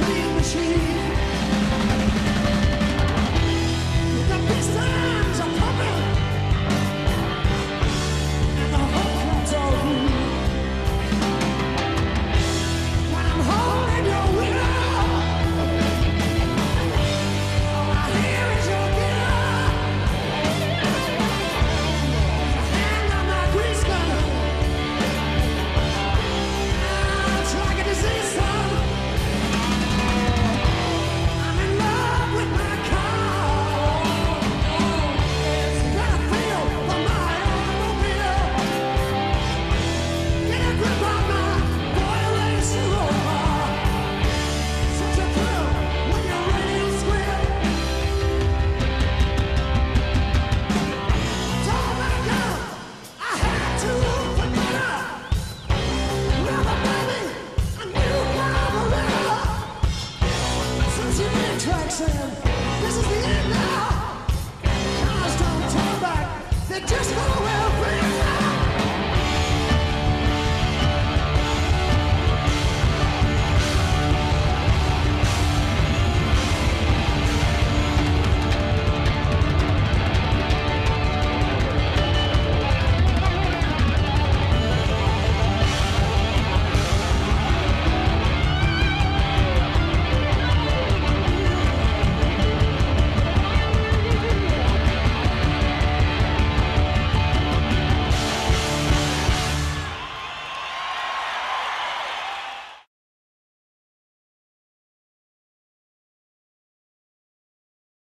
machine. This is the end now. Cars don't turn back. They just go away.